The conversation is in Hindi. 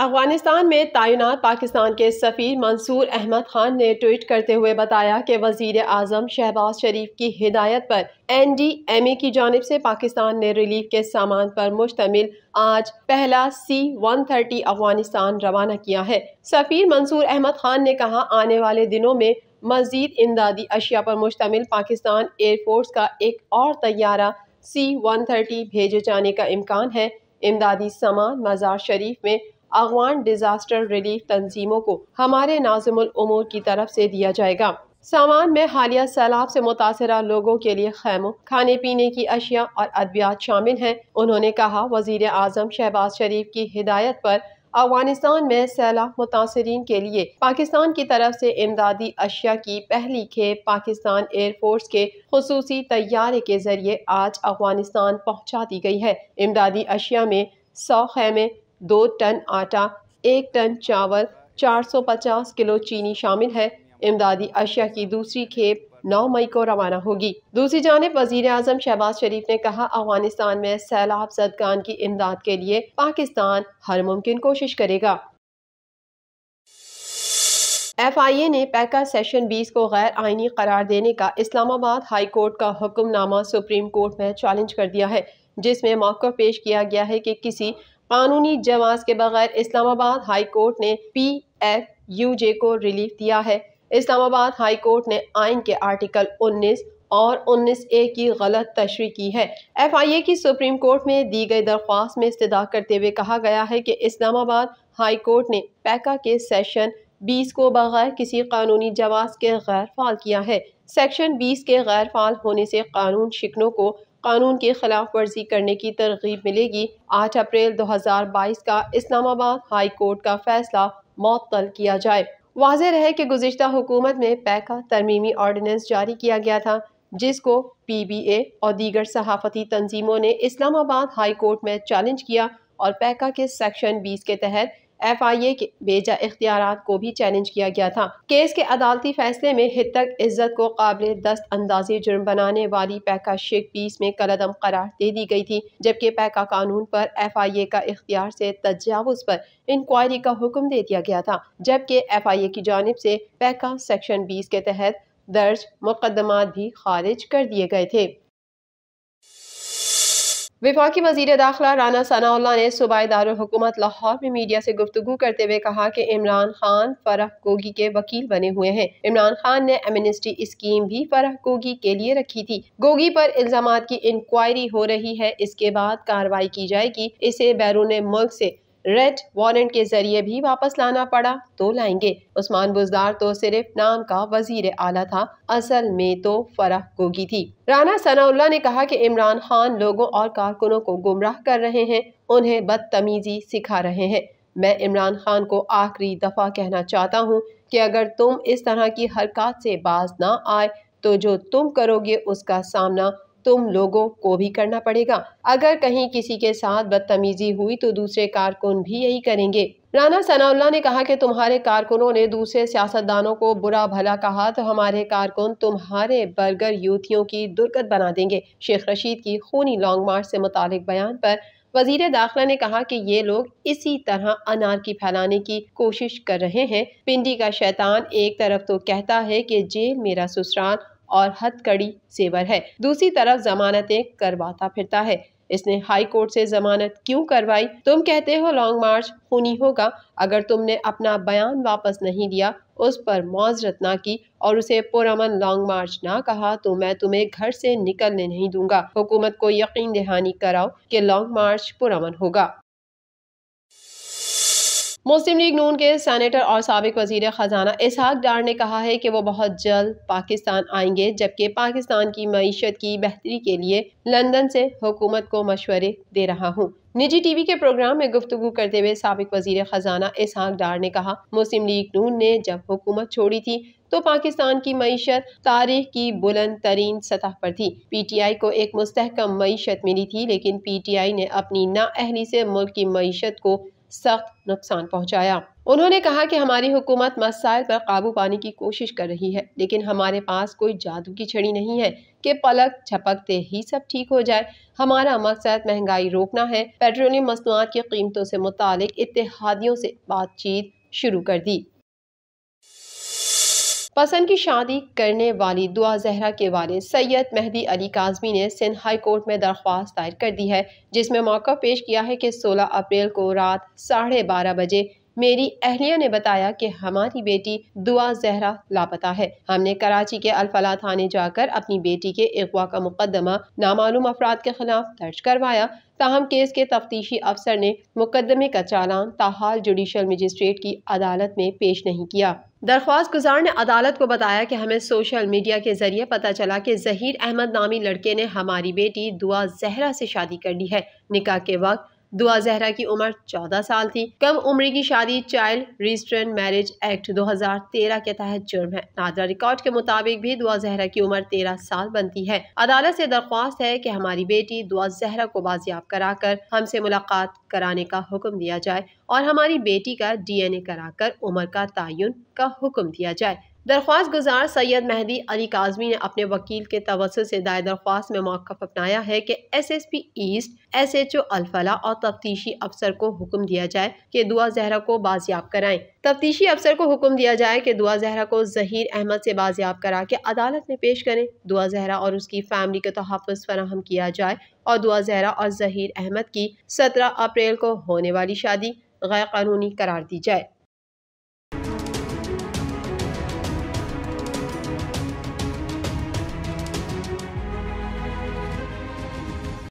अफ़गानिस्तान में तैनात पाकिस्तान के सफ़ीर मंसूर अहमद खान ने ट्वीट करते हुए बताया कि वज़ीर आज़म शहबाज शरीफ की हिदायत पर एन डी एम ए की जानब से पाकिस्तान ने रिलीफ के सामान पर मुश्तमिल आज पहला सी वन थर्टी अफ़गानिस्तान रवाना किया है। सफ़ीर मंसूर अहमद खान ने कहा, आने वाले दिनों में मजीद इमदादी अशिया पर मुश्तमिल पाकिस्तान एयरफोर्स का एक और तैयारा सी वन थर्टी भेजे जाने का इम्कान है। इमदादी सामान मज़ार शरीफ में अगवान डिजास्टर रिलीफ तंजीमों को हमारे नाजमुल उमूर की तरफ़ से दिया जाएगा। सामान में हालिया सैलाब से मुतासर लोगों के लिए खैमों, खाने पीने की अशिया और अद्वियात शामिल हैं। उन्होंने कहा, वज़ीर आज़म शहबाज शरीफ की हिदायत पर अफ़गानिस्तान में सैलाब मुतासरीन के लिए पाकिस्तान की तरफ़ से इमदादी अशिया की पहली खेप पाकिस्तान एयरफोर्स के खसूसी तैयारे के ज़रिए आज अफ़गानिस्तान पहुँचा दी गई है। इमदादी अशिया में सौ खेमे दो टन आटा, एक टन चावल 450 किलो चीनी शामिल है। इमदादी अशिया की दूसरी खेप 9 मई को रवाना होगी। दूसरी जानब वज़ीर अजम शहबाज शरीफ ने कहा, अफ़गानिस्तान में सैलाब जदगान की इमदाद के लिए पाकिस्तान हर मुमकिन कोशिश करेगा। एफ़ आई ए ने पैका सेशन 20 को गैर आइनी करार देने का इस्लामाबाद हाई कोर्ट का हुक्मनामा सुप्रीम कोर्ट में चैलेंज कर दिया है, जिसमें मौका पेश किया गया है कि किसी कानूनी जवाब के बगैर इस्लामाबाद हाई कोर्ट ने पी एफ़ यू जे को रिलीफ दिया है। इस्लामाबाद हाई कोर्ट ने आइन के आर्टिकल 19 और 19 ए की गलत तशरी की है। एफ़ आई ए की सुप्रीम कोर्ट में दी गई दरख्वास्त में इस्तः करते हुए कहा गया है कि इस्लामाबाद हाई कोर्ट ने पैका के सेशन 20 को बगैर किसी कानूनी जवाब के गैर फाल किया है। सेक्शन 20 के गैर फाल होने से कानून शिकनों को कानून की खिलाफ वर्जी करने की तरगीब मिलेगी। आठ अप्रैल 2022 का इस्लामाबाद हाई कोर्ट का फैसला मअतल किया जाए। वाज रहे कि गुजशत हुकूमत में पैका तरमीमी ऑर्डीनेंस जारी किया गया था, जिसको पी बी ए और दीगर सहाफ़ती तंजीमों ने इस्लामाबाद हाई कोर्ट में चैलेंज किया और पैका के सेक्शन 20 के तहत एफ़ आई ए के बेजा इख्तियार को भी चैलेंज किया गया था। केस के अदालती फैसले में हितक इज़्ज़त को काबिल दस्त अंदाजी जुर्म बनाने वाली पैका शेख पीस में कलदम करार दे दी गई थी, जबकि पैका कानून पर एफ़ आई ए का इख्तियार से तजावज़ पर इंक्वायरी का हुक्म दे दिया गया था, जबकि एफ़ आई ए की जानब से पैका सेक्शन बीस के तहत दर्ज मुकदमा भी खारिज कर दिए गए थे। विफाकी वजी दाखिला राना सनाउल्ला ने सूबाई दारकूमत लाहौर में मीडिया से गुफ्तु करते हुए कहा कि इमरान खान फरह गोगी के वकील बने हुए हैं। इमरान खान ने एमनेस्टी स्कीम भी फरह गोगी के लिए रखी थी। गोगी पर इल्ज़ाम की इंक्वायरी हो रही है। इसके बाद कार्रवाई की जाएगी। इसे बैरून मुल्क से रेड वारंट के ज़रिए भी वापस लाना पड़ा तो लाएँगे। उस्मान बुजदार तो सिर्फ़ नाम का वज़ीर आला था, असल में तो फरह गोगी थी। राना सनाउल्ला ने कहा कि इमरान खान लोगों और कारकुनों को गुमराह कर रहे हैं, उन्हें बदतमीजी सिखा रहे हैं। मैं इमरान खान को आखिरी दफ़ा कहना चाहता हूँ कि अगर तुम इस तरह की हरकत से बाज ना आए तो जो तुम करोगे उसका सामना तुम लोगों को भी करना पड़ेगा। अगर कहीं किसी के साथ बदतमीजी हुई तो दूसरे कारकुन भी यही करेंगे। राना सनाउल्ला ने कहा कि तुम्हारे कारकुनों ने दूसरे सियासतदानों को बुरा भला कहा तो हमारे कारकुन तुम्हारे बर्गर यूथियों की दुर्गत बना देंगे। शेख रशीद की खूनी लॉन्ग मार्च से मुतालिक बयान पर वज़ीर दाखिला ने कहा कि ये लोग इसी तरह अनारकी फैलाने की कोशिश कर रहे हैं। पिंडी का शैतान एक तरफ़ तो कहता है कि जेल मेरा ससुराल और हथकड़ी सेवर है। दूसरी तरफ़ जमानतें करवाता फिरता है। इसने हाई कोर्ट से जमानत क्यों करवाई? तुम कहते हो लॉन्ग मार्च खूनी होगा। अगर तुमने अपना बयान वापस नहीं दिया, उस पर मुआजरत ना की और उसे पुरमन लॉन्ग मार्च ना कहा तो मैं तुम्हें घर से निकलने नहीं दूँगा। हुकूमत को यकीन दहानी कराओ कि लॉन्ग मार्च पुरमन होगा। मुस्लिम लीग नून के सैनेटर और सबक वज़ीर ख़जाना इसहाक डार ने कहा है कि वो बहुत जल्द पाकिस्तान आएँगे, जबकि पाकिस्तान की मीशत की बेहतरी के लिए लंदन से हुकूमत को मशवरे दे रहा हूँ। निजी टीवी के प्रोग्राम में गुफ्तु करते हुए सबक वज़ीर ख़जाना इसहाक डार ने कहा, मुस्लिम लीग नून ने जब हुकूमत छोड़ी थी तो पाकिस्तान की मीशत तारीख की बुलंद तरीन सतह पर थी। पी टी आई को एक मुस्तकम मीशत मिली थी, लेकिन पी टी आई ने अपनी नाअहली से मुल्क की मीशत को सख्त नुकसान पहुँचाया। उन्होंने कहा कि हमारी हुकूमत मसाइल पर काबू पाने की कोशिश कर रही है, लेकिन हमारे पास कोई जादू की छड़ी नहीं है कि पलक झपकते ही सब ठीक हो जाए। हमारा मकसद महँगाई रोकना है। पेट्रोलियम मसनूआत की कीमतों से मुतालिक इतिहादियों से बातचीत शुरू कर दी। पसंद की शादी करने वाली दुआ जहरा के वाले सैयद मेहदी अली काजमी ने सिंध हाई कोर्ट में दरख्वास्त दायर कर दी है, जिसमें मौका पेश किया है कि 16 अप्रैल को रात साढ़े बारह बजे मेरी अहलिया ने बताया कि हमारी बेटी दुआ जहरा लापता है। हमने कराची के अल्फला थाने जाकर अपनी बेटी के अगवा का मुकदमा नामालूम अफराद के खिलाफ दर्ज करवाया। ताहम केस के तफ्तीशी अफसर ने मुकदमे का चालान ताहाल जुडिशल मजिस्ट्रेट की अदालत में पेश नहीं किया। दरख्वास्त गुजार ने अदालत को बताया कि हमें सोशल मीडिया के ज़रिए पता चला कि जहीर अहमद नामी लड़के ने हमारी बेटी दुआ जहरा से शादी कर ली है। निकाह के वक्त दुआ जहरा की उम्र चौदह साल थी। कम उम्र की शादी चाइल्ड रजिस्ट्रेंट मैरिज एक्ट 2013 के तहत जुर्म है। नादरा रिकॉर्ड के मुताबिक भी दुआ जहरा की उम्र तेरह साल बनती है। अदालत से दरख्वास्त है कि हमारी बेटी दुआ जहरा को बाजियाब कराकर हमसे मुलाकात कराने का हुक्म दिया जाए और हमारी बेटी का डीएनए कराकर उम्र का तयन का हुक्म दिया जाए। दरख्वास्त गुजार सैयद मेहदी अली काजमी ने अपने वकील के तवसत से दायर दरख्वास्त में मौक़ अपनाया है कि S S P East S H O Alfalah और तफ्तीशी अफसर को हुक्म दिया जाए कि दुआ जहरा को बाजियाब कराएँ। तफ्तीशी अफसर को हुक्म दिया जाए कि दुआ जहरा को जहीर अहमद से बाजियाब करा के अदालत में पेश करें। दुआ जहरा और उसकी फैमिली को तहफ़ फराहम किया जाए और दुआ जहरा और जहीर अहमद की सत्रह अप्रैल को होने वाली शादी गैर कानूनी करार दी जाए।